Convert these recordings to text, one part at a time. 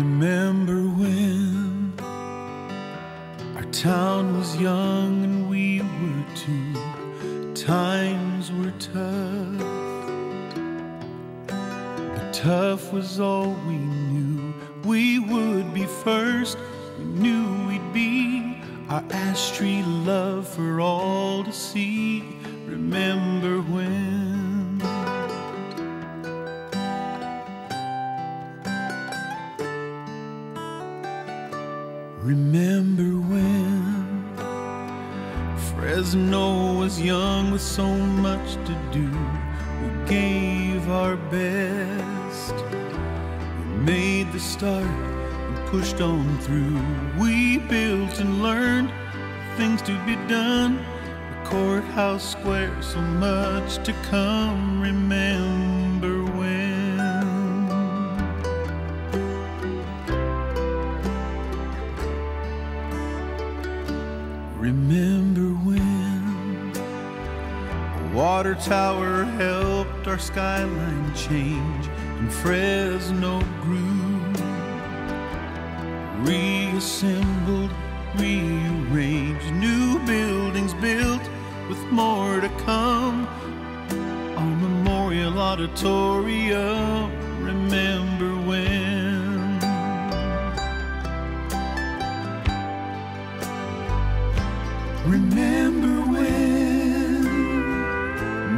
remember when our town was young and we were two. Times were tough, but tough was all we knew. We would be first, we knew we'd be our ash tree love for all to see. Remember when? Remember when Fresno was young with so much to do? We gave our best. We made the start and pushed on through. We built and learned things to be done. The courthouse square, so much to come. Remember Remember when a water tower helped our skyline change and Fresno grew? Reassembled, rearranged, new buildings built with more to come. Our memorial auditorium, remember Remember when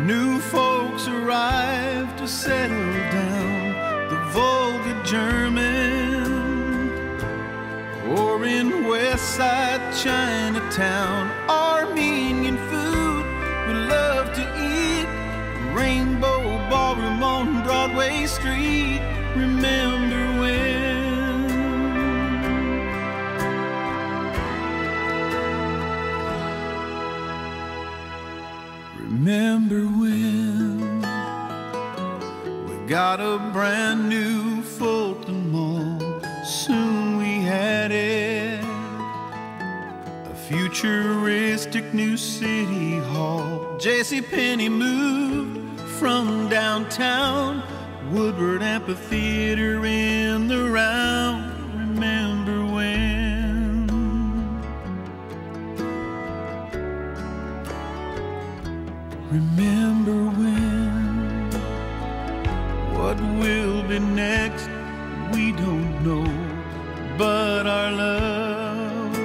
new folks arrived to settle down the Volga German or in West Side Chinatown, Armenian food we love to eat, Rainbow Ballroom on Broadway Street. Remember Remember when we got a brand new Fulton Mall? Soon we had it. A futuristic new city hall. J.C. Penney moved from downtown. Woodward Amphitheater in the round. Remember Remember when? What will be next? We don't know. But our love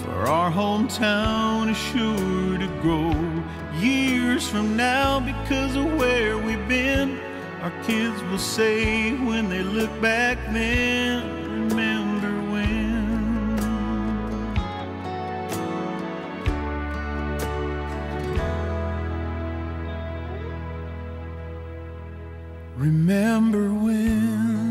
for our hometown is sure to grow. Years from now, because of where we've been, our kids will say when they look back then, Remember when?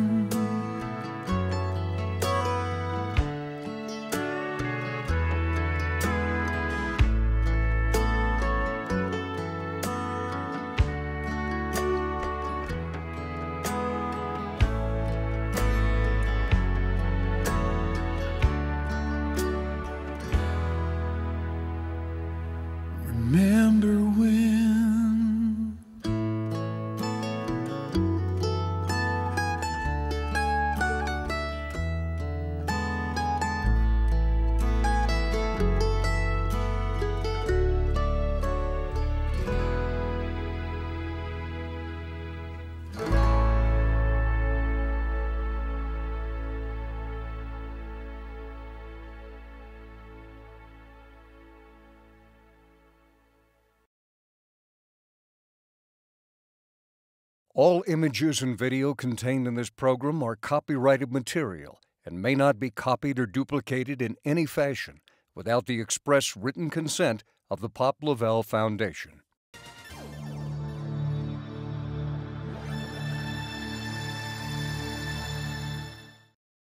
All images and video contained in this program are copyrighted material and may not be copied or duplicated in any fashion without the express written consent of the Pop Laval Foundation.